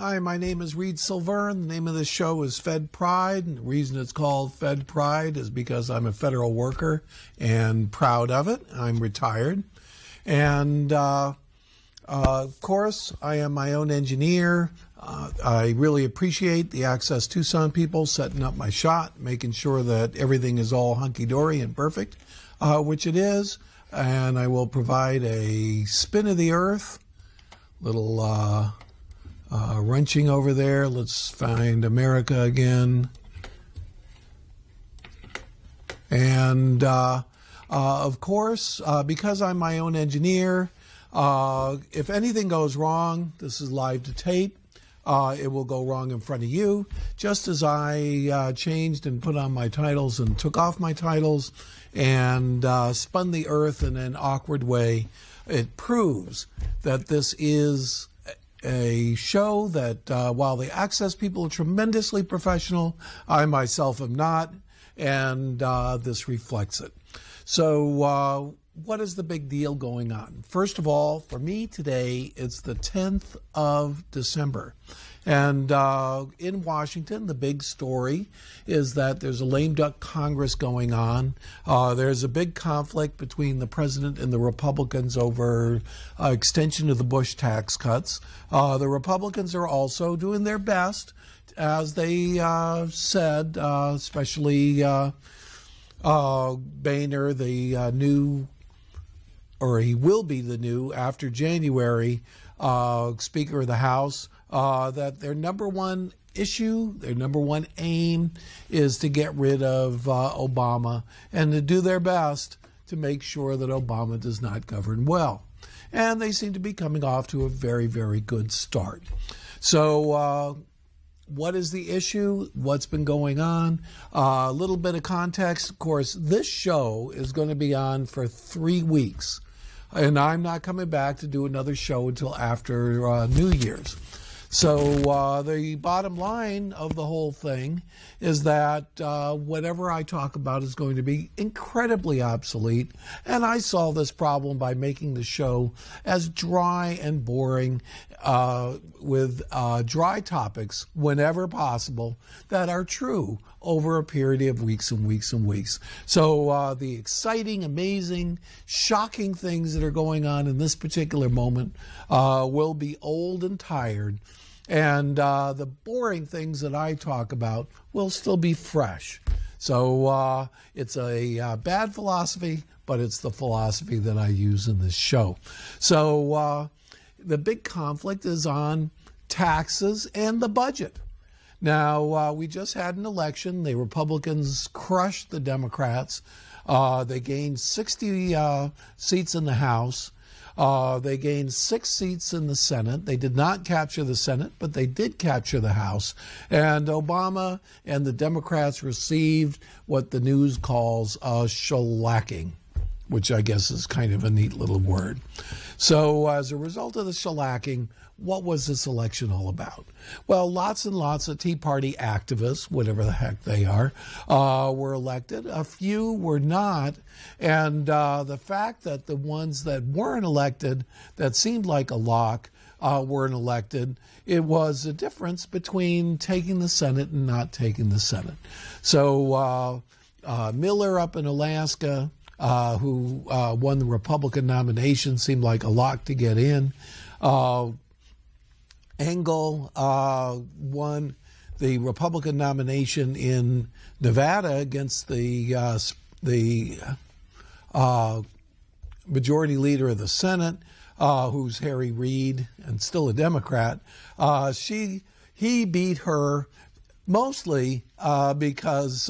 Hi, my name is Reid Silvern. The name of this show is Fed Pride. And the reason it's called Fed Pride is because I'm a federal worker and proud of it. I'm retired. And uh, uh, of course, I am my own engineer. Uh, I really appreciate the Access Tucson people setting up my shot, making sure that everything is all hunky dory and perfect, uh, which it is. And I will provide a spin of the earth, little uh, wrenching over there. Let's find America again. And uh, uh, of course, uh, because I'm my own engineer, uh, if anything goes wrong, this is live to tape. Uh, it will go wrong in front of you, just as I changed and put on my titles and took off my titles and spun the earth in an awkward way. It proves that this is a show that uh, while the Access people are tremendously professional, I myself am not, and uh, this reflects it. So, uh, what is the big deal going on? First of all, for me today, it's the 10th of December. And uh, in Washington, the big story is that there's a lame duck Congress going on. Uh, there's a big conflict between the president and the Republicans over uh, extension of the Bush tax cuts. Uh, the Republicans are also doing their best, as they uh, said, uh, especially Boehner, the new, or he will be the new after January, Speaker of the House uh, that their number one issue, their number one aim is to get rid of uh, Obama and to do their best to make sure that Obama does not govern well. And they seem to be coming off to a very, very good start. So, uh, what is the issue? What's been going on? Uh, a little bit of context. Of course, this show is going to be on for three weeks. And I'm not coming back to do another show until after uh, New Year's. So uh, the bottom line of the whole thing is that uh, whatever I talk about is going to be incredibly obsolete. And I solve this problem by making the show as dry and boring uh, with uh, dry topics whenever possible that are true over a period of weeks and weeks and weeks. So uh, the exciting, amazing, shocking things that are going on in this particular moment uh, will be old and tired and uh, the boring things that I talk about will still be fresh. So uh, it's a uh, bad philosophy, but it's the philosophy that I use in this show. So uh, the big conflict is on taxes and the budget. Now, uh, we just had an election. The Republicans crushed the Democrats. Uh, they gained 60 seats in the House. Uh, they gained six seats in the Senate. They did not capture the Senate, but they did capture the House. And Obama and the Democrats received what the news calls a shellacking, which I guess is kind of a neat little word. So, as a result of the shellacking, what was this election all about? Well, lots and lots of Tea Party activists, whatever the heck they are, uh, were elected. A few were not. And uh, the fact that the ones that weren't elected, that seemed like a lock, uh, weren't elected, it was a difference between taking the Senate and not taking the Senate. So uh, uh, Miller up in Alaska, uh, who won the Republican nomination, seemed like a lock to get in. Angle uh, won the Republican nomination in Nevada against the uh, the uh, majority leader of the Senate, uh, who's Harry Reid and still a Democrat. Uh, she he beat her mostly uh, because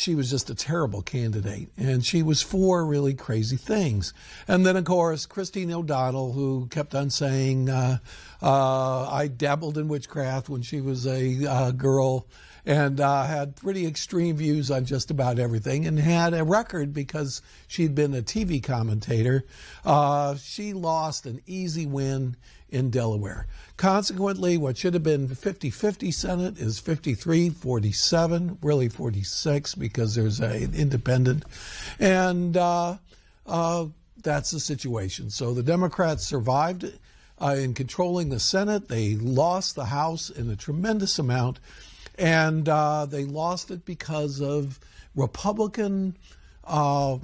she was just a terrible candidate and she was for really crazy things. And then, of course, Christine O'Donnell, who kept on saying, uh, uh, I dabbled in witchcraft when she was a uh, girl and uh, had pretty extreme views on just about everything and had a record because she'd been a TV commentator. Uh, she lost an easy win in Delaware. Consequently, what should have been 50 50 Senate is 53 47, really 46 because there's an independent. And uh, uh, that's the situation. So the Democrats survived uh, in controlling the Senate. They lost the House in a tremendous amount, and uh, they lost it because of Republican uh,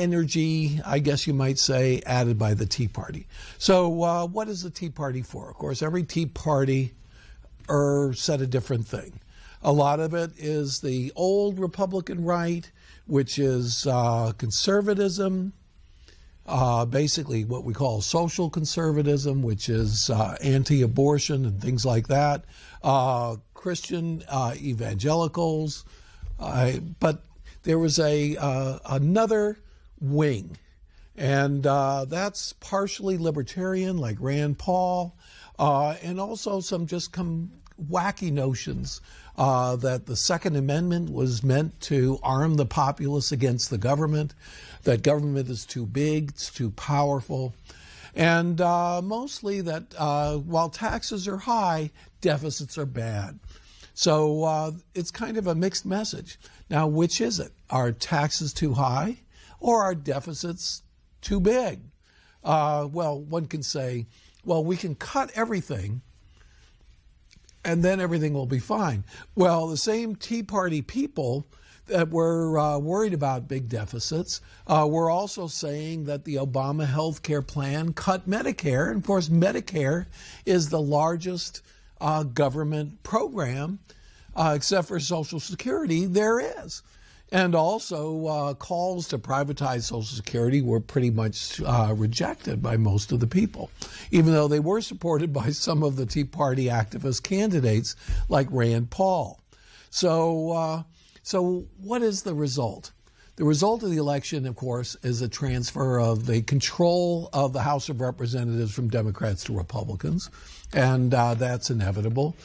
energy, I guess you might say, added by the Tea Party. So, uh, what is the Tea Party for? Of course, every Tea Party er, said a different thing. A lot of it is the old Republican right, which is uh, conservatism, uh, basically what we call social conservatism, which is uh, anti abortion and things like that, uh, Christian uh, evangelicals. but there was a uh, another wing, and that's partially libertarian, like Rand Paul, and also some just come wacky notions uh, that the Second Amendment was meant to arm the populace against the government, that government is too big, it's too powerful, and uh, mostly that uh, while taxes are high, deficits are bad. So uh, it's kind of a mixed message. Now, which is it? Are taxes too high or are deficits too big? Uh, well, one can say, well, we can cut everything and then everything will be fine. Well, the same Tea Party people that were uh, worried about big deficits uh, were also saying that the Obama health care plan cut Medicare. And of course, Medicare is the largest uh, government program, uh, except for Social Security, there is. And also, uh, calls to privatize Social Security were pretty much uh, rejected by most of the people, even though they were supported by some of the Tea Party activist candidates like Rand Paul. So, uh, so what is the result? The result of the election, of course, is a transfer of the control of the House of Representatives from Democrats to Republicans, and uh, that's inevitable.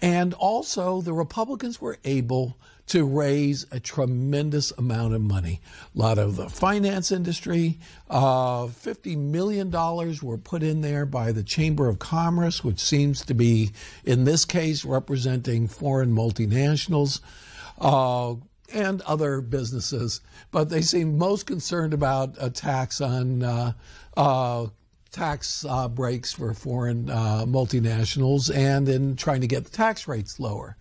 And also, the Republicans were able to raise a tremendous amount of money. A lot of the finance industry, uh, $50 million were put in there by the Chamber of Commerce, which seems to be, in this case, representing foreign multinationals. Uh, and other businesses, but they seem most concerned about a tax on uh, uh, tax uh, breaks for foreign uh, multinationals and in trying to get the tax rates lower.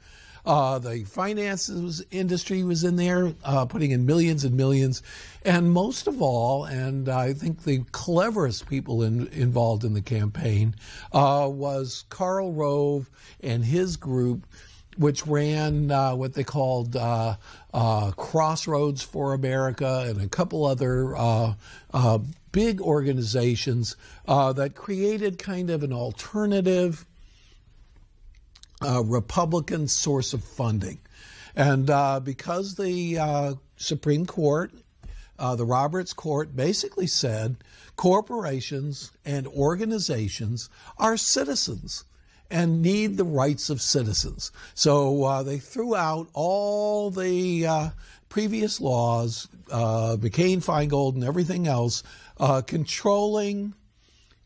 Uh, the finances industry was in there, uh, putting in millions and millions. And most of all, and I think the cleverest people in, involved in the campaign uh, was Karl Rove and his group, which ran uh, what they called uh, uh, Crossroads for America and a couple other big organizations that created kind of an alternative uh, Republican source of funding. And uh, because the uh, Supreme Court, uh, the Roberts Court, basically said corporations and organizations are citizens and need the rights of citizens. So uh, they threw out all the uh, previous laws, McCain, Feingold, and everything else, controlling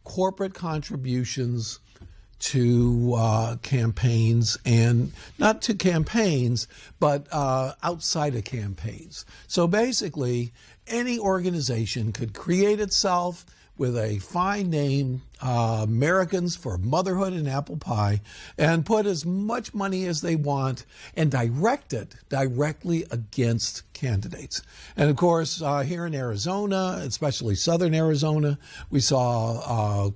corporate contributions to uh, campaigns and not to campaigns, but uh, outside of campaigns. So basically, any organization could create itself with a fine name, uh, Americans for Motherhood and Apple Pie, and put as much money as they want and direct it directly against candidates. And of course, uh, here in Arizona, especially southern Arizona, we saw uh,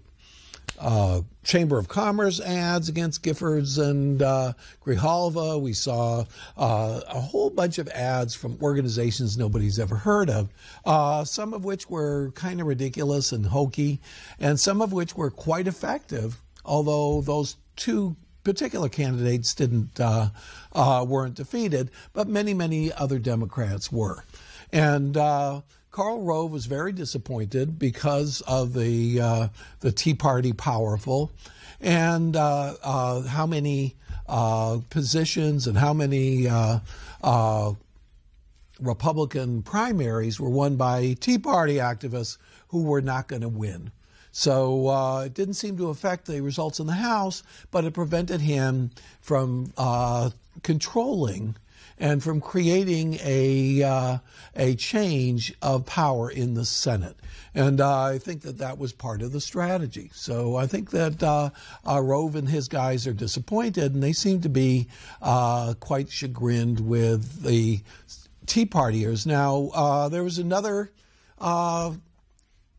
uh, Chamber of Commerce ads against Giffords and uh, Grijalva. We saw uh, a whole bunch of ads from organizations nobody's ever heard of, uh, some of which were kind of ridiculous and hokey, and some of which were quite effective, although those two particular candidates didn't uh, uh, weren't defeated, but many many other Democrats were, and uh, Karl Rove was very disappointed because of the uh, the Tea Party powerful, and uh, uh, how many uh, positions and how many uh, uh, Republican primaries were won by Tea Party activists who were not going to win. So uh, it didn't seem to affect the results in the House, but it prevented him from uh, controlling and from creating a uh, a change of power in the Senate. And uh, I think that that was part of the strategy. So I think that uh, uh, Rove and his guys are disappointed, and they seem to be uh, quite chagrined with the Tea Partiers. Now, uh, there was another uh,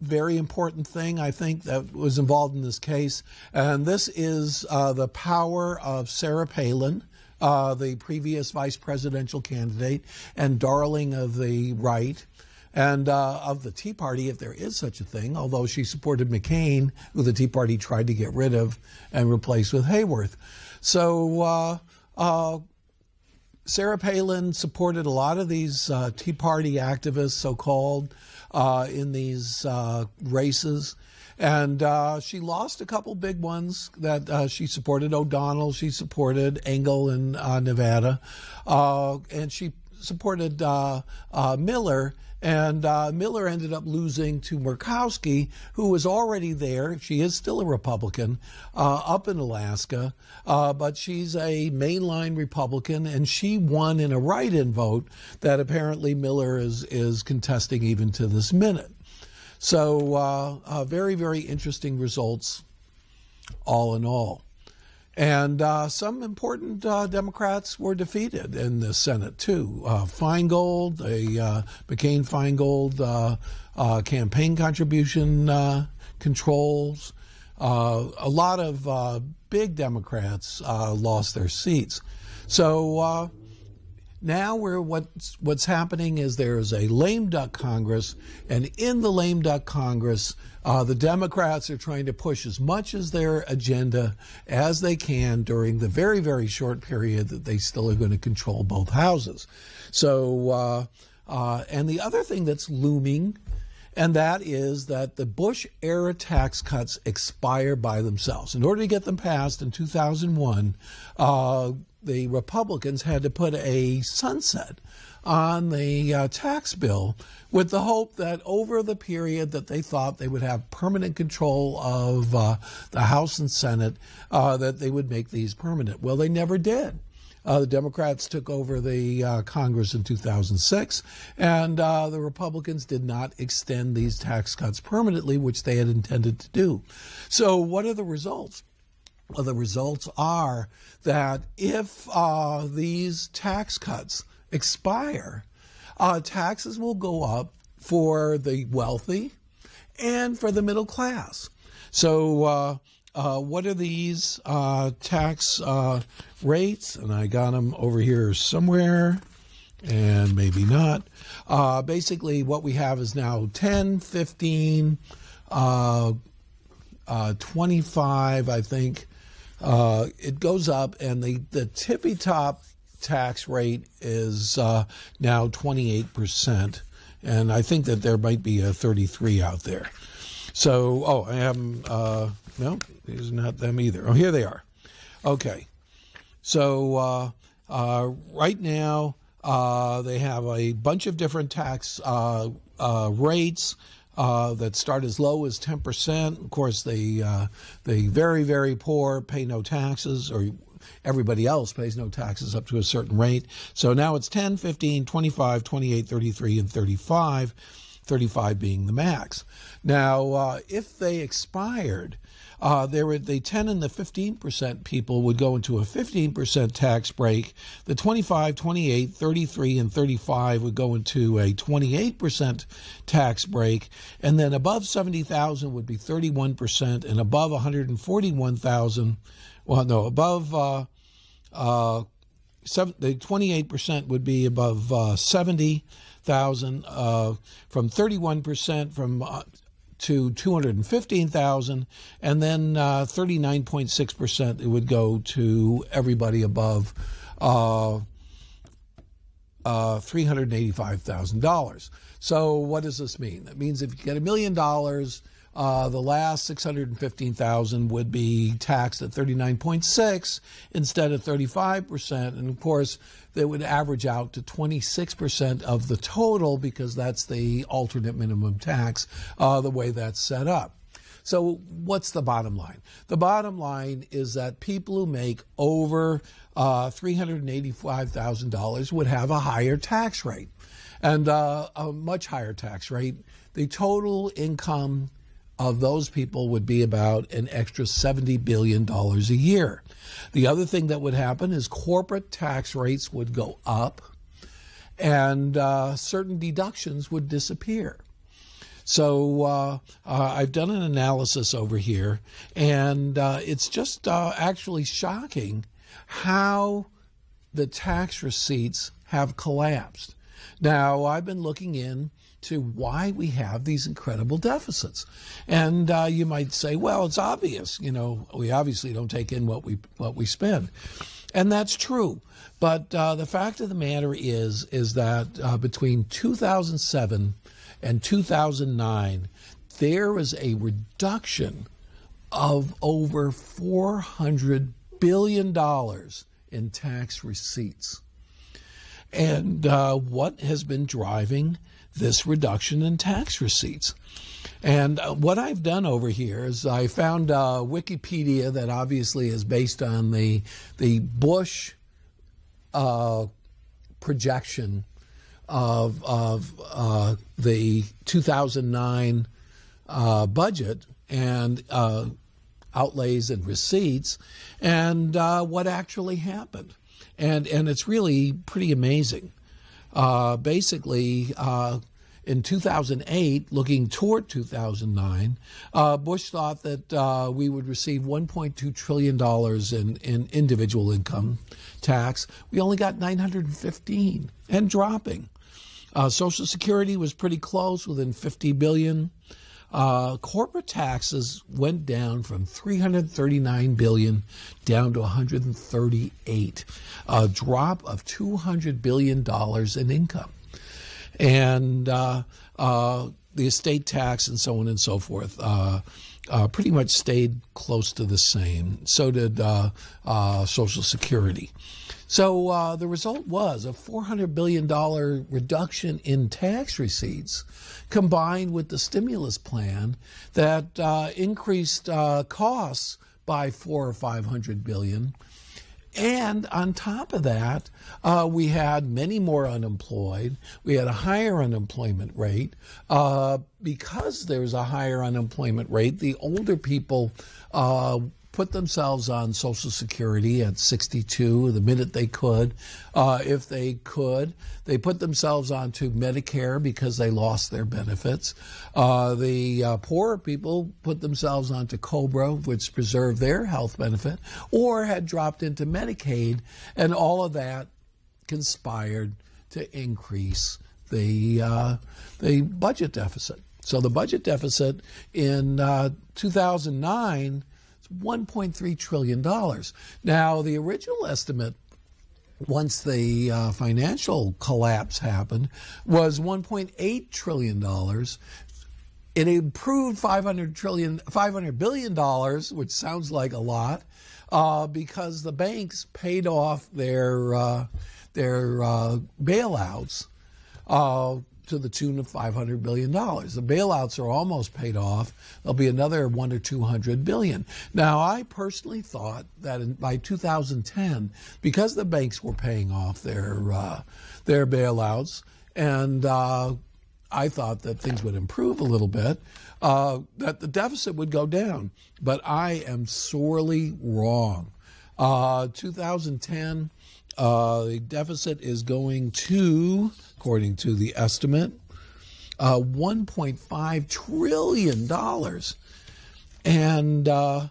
very important thing, I think, that was involved in this case, and this is the power of Sarah Palin. Uh, the previous vice presidential candidate and darling of the right, and uh, of the Tea Party, if there is such a thing, although she supported McCain, who the Tea Party tried to get rid of and replace with Hayworth. So uh, uh, Sarah Palin supported a lot of these uh, Tea Party activists, so called, uh, in these uh, races. And uh, she lost a couple big ones that uh, she supported O'Donnell, she supported Angle in uh, Nevada, and she supported Miller and uh, Miller ended up losing to Murkowski, who was already there. She is still a Republican uh, up in Alaska, uh, but she's a mainline Republican, and she won in a write in vote that apparently Miller is, is contesting even to this minute. So, uh, uh, very, very interesting results, all in all. And uh, some important uh, Democrats were defeated in the Senate, too. Uh, Feingold, a uh, McCain Feingold campaign contribution controls. a lot of big Democrats lost their seats. So now we're what's what's happening is there is a lame duck Congress, and in the lame duck Congress, uh, the Democrats are trying to push as much as their agenda as they can during the very, very short period that they still are going to control both houses. So, uh, uh, and the other thing that's looming, and that is that the Bush era tax cuts expire by themselves. In order to get them passed in 2001, uh, the Republicans had to put a sunset on the uh, tax bill with the hope that over the period that they thought they would have permanent control of uh, the House and Senate, uh, that they would make these permanent. Well, they never did. Uh, the Democrats took over the uh, Congress in 2006, and uh, the Republicans did not extend these tax cuts permanently, which they had intended to do. So, what are the results? Well, the results are that if uh, these tax cuts expire, uh, taxes will go up for the wealthy and for the middle class. So, uh, uh, what are these uh, tax uh, rates? And I got them over here somewhere, and maybe not. Uh, basically, what we have is now 10, 15, 25, I think. it goes up, and the, the tippy top tax rate is uh, now 28%. And I think that there might be a 33 out there. So, oh, I them. Uh, no, these are not them either. Oh, here they are. Okay. So, uh, uh, right now, uh, they have a bunch of different tax uh, uh, rates. That start as low as 10%. Of course, the the very very poor pay no taxes, or everybody else pays no taxes up to a certain rate. So now it's 10, 15, 25, 28, 33, and 35, 35 being the max. Now, uh, if they expired, uh, there were the 10 and the 15% people would go into a 15% tax break. The 25, 28, 33, and 35 would go into a 28% tax break. And then above 70,000 would be 31%, and above 141,000 well, no, above uh, uh, seven, the 28% would be above uh, 70,000, uh, from 31% from uh, to 215,000, and then 39.6% uh, it would go to everybody above uh, $385,000. So what does this mean? That means if you get a million dollars, uh, the last 615,000 would be taxed at 39.6 instead of 35%. And of course, they would average out to 26% of the total because that's the alternate minimum tax, uh, the way that's set up. So, what's the bottom line? The bottom line is that people who make over uh, $385,000 would have a higher tax rate and uh, a much higher tax rate. The total income of those people would be about an extra $70 billion a year. The other thing that would happen is corporate tax rates would go up and uh, certain deductions would disappear. So uh, uh, I've done an analysis over here, and uh, it's just uh, actually shocking how the tax receipts have collapsed. Now, I've been looking in to why we have these incredible deficits. And uh, you might say, well, it's obvious. You know, we obviously don't take in what we what we spend, and that's true. But uh, the fact of the matter is, is that uh, between 2007 and 2009, there was a reduction of over $400 billion in tax receipts. And uh, what has been driving this reduction in tax receipts? And uh, what I've done over here is I found uh, Wikipedia that obviously is based on the the Bush uh, projection of, of uh, the 2009 uh, budget and uh, outlays and receipts and what actually happened. And, and it's really pretty amazing. Uh, basically, uh, in 2008, looking toward 2009, uh, Bush thought that uh, we would receive 1.2 trillion dollars in, in individual income tax. We only got 915 and dropping. Uh, Social Security was pretty close, within 50 billion. Uh, corporate taxes went down from 339 billion down to 138, a drop of 200 billion dollars in income, and uh, uh, the estate tax and so on and so forth. Uh, uh, pretty much stayed close to the same. So did uh, Social Security. So uh, the result was a $400 billion reduction in tax receipts combined with the stimulus plan that uh, increased uh, costs by four or 500 billion. And on top of that, uh, we had many more unemployed. We had a higher unemployment rate. Uh, because there's a higher unemployment rate, the older people uh, put themselves on Social Security at 62 the minute they could. Uh, if they could, they put themselves onto Medicare because they lost their benefits. Uh, the uh, poorer people put themselves onto COBRA, which preserved their health benefit, or had dropped into Medicaid, and all of that conspired to increase the uh, the budget deficit. So the budget deficit in uh, 2009 $1.3 trillion. Now, the original estimate once the uh, financial collapse happened was 1.8 trillion dollars it improved 500 trillion 500 billion dollars which sounds like a lot uh, because the banks paid off their uh, their uh, bailouts uh, to the tune of $500 billion. The bailouts are almost paid off. There'll be another one or 200 billion. Now, I personally thought that in, by 2010, because the banks were paying off their, uh, their bailouts, and uh, I thought that things would improve a little bit, uh, that the deficit would go down. But I am sorely wrong. Uh, 2010, uh, the deficit is going to, according to the estimate, uh, $1.5 trillion. And uh,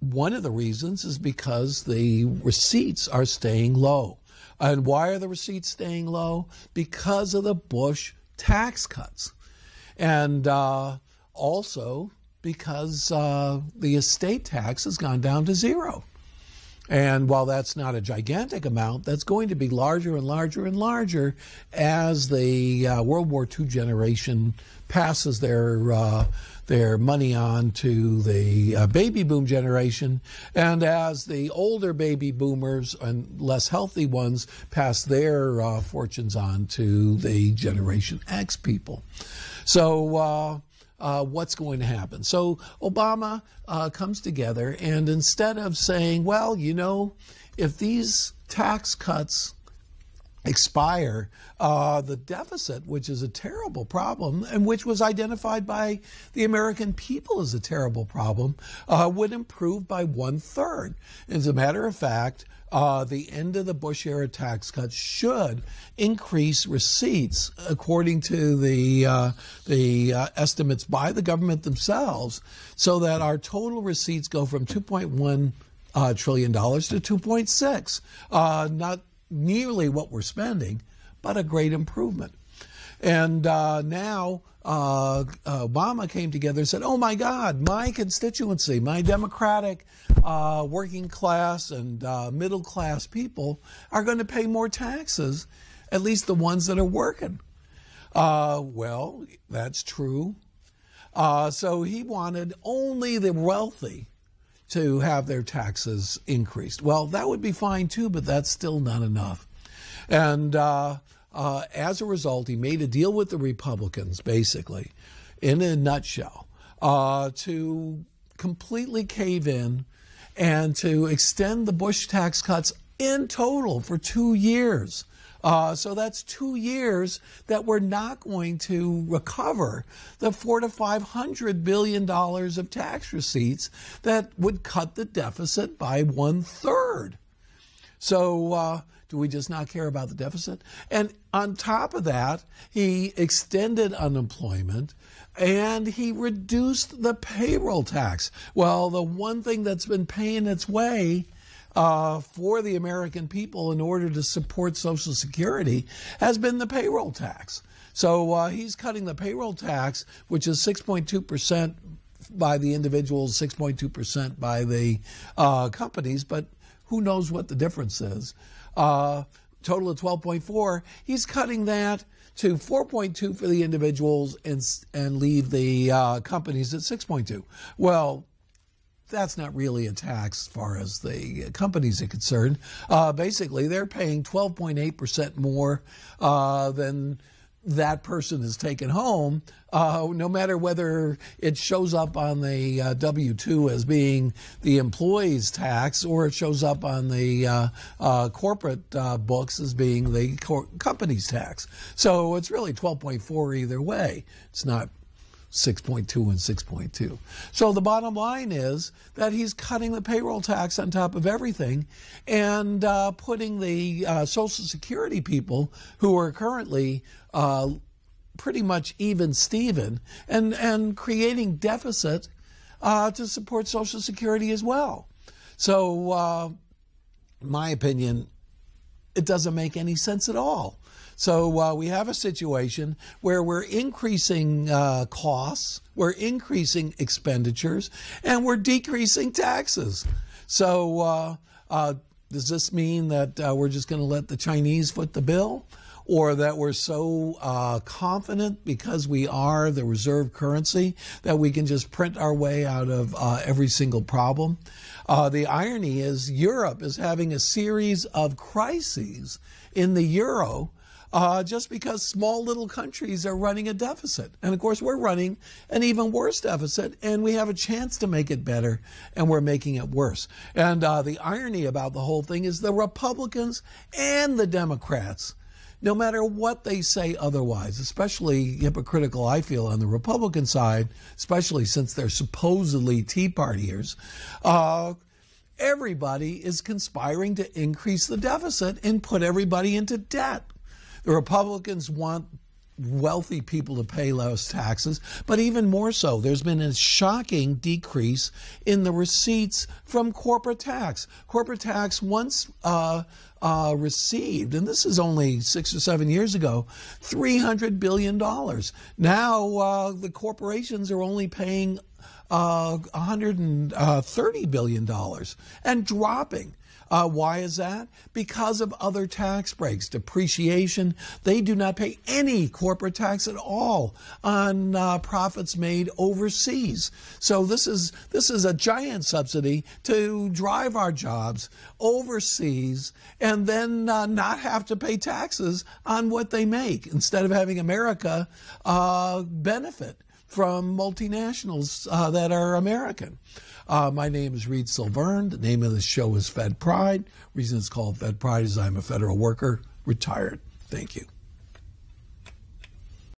one of the reasons is because the receipts are staying low. And why are the receipts staying low? Because of the Bush tax cuts. And uh, also because uh, the estate tax has gone down to zero. And while that's not a gigantic amount, that's going to be larger and larger and larger as the uh, World War II generation passes their uh, their money on to the uh, baby boom generation, and as the older baby boomers and less healthy ones pass their uh, fortunes on to the Generation X people. So uh, what's going to happen. So Obama uh, comes together, and instead of saying, well, you know, if these tax cuts expire, uh, the deficit, which is a terrible problem and which was identified by the American people as a terrible problem, uh, would improve by one third. As a matter of fact, uh, the end of the Bush era tax cuts should increase receipts, according to the uh, the uh, estimates by the government themselves, so that our total receipts go from 2.1 uh, trillion dollars to 2.6. Uh, not nearly what we're spending, but a great improvement. And uh, now uh, Obama came together and said, Oh my God, my constituency, my Democratic uh, working class and uh, middle class people are going to pay more taxes, at least the ones that are working. Uh, well, that's true. Uh, so he wanted only the wealthy to have their taxes increased. Well, that would be fine too, but that's still not enough. And uh, uh, as a result, he made a deal with the Republicans, basically, in a nutshell, uh, to completely cave in and to extend the Bush tax cuts in total for two years. Uh, so that's two years that we're not going to recover the four to five hundred billion dollars of tax receipts that would cut the deficit by one third. So uh, do we just not care about the deficit? And on top of that, he extended unemployment and he reduced the payroll tax. Well, the one thing that's been paying its way uh, for the American people in order to support Social Security has been the payroll tax. So uh, he's cutting the payroll tax, which is 6.2% by the individuals, 6.2% by the uh, companies, but who knows what the difference is. Uh, total of 12.4. He's cutting that to 4.2 for the individuals and and leave the uh, companies at 6.2. Well, that's not really a tax as far as the companies are concerned. Uh, basically, they're paying 12.8% more uh, than that person is taken home, uh, no matter whether it shows up on the uh, W 2 as being the employee's tax or it shows up on the uh, uh corporate uh, books as being the co- company's tax. So it's really 12.4 either way. It's not 6.2 and 6.2. So the bottom line is that he's cutting the payroll tax on top of everything and uh, putting the uh, Social Security people who are currently uh, pretty much even Steven and, and creating deficit uh, to support Social Security as well. So, uh, my opinion, it doesn't make any sense at all. So uh, we have a situation where we're increasing uh, costs, we're increasing expenditures, and we're decreasing taxes. So uh, uh does this mean that uh, we're just going to let the Chinese foot the bill? Or that we're so uh, confident because we are the reserve currency that we can just print our way out of every single problem? the irony is, Europe is having a series of crises in the euro uh, just because small little countries are running a deficit. And of course, we're running an even worse deficit, and we have a chance to make it better, and we're making it worse. And uh, the irony about the whole thing is the Republicans and the Democrats. No matter what they say otherwise, especially hypocritical, I feel, on the Republican side, especially since they're supposedly Tea Partiers, uh, everybody is conspiring to increase the deficit and put everybody into debt. The Republicans want wealthy people to pay less taxes, but even more so, there's been a shocking decrease in the receipts from corporate tax. Corporate tax once uh, uh, received, and this is only six or seven years ago, $300 billion. Now uh, the corporations are only paying uh, $130 billion and dropping. Uh, why is that? Because of other tax breaks, depreciation. They do not pay any corporate tax at all on uh, profits made overseas. So this is this is a giant subsidy to drive our jobs overseas and then uh, not have to pay taxes on what they make instead of having America uh, benefit from multinationals uh, that are American. Uh, my name is Reid Silvern. The name of the show is Fed Pride. reason it's called Fed Pride is I'm a federal worker, retired. Thank you.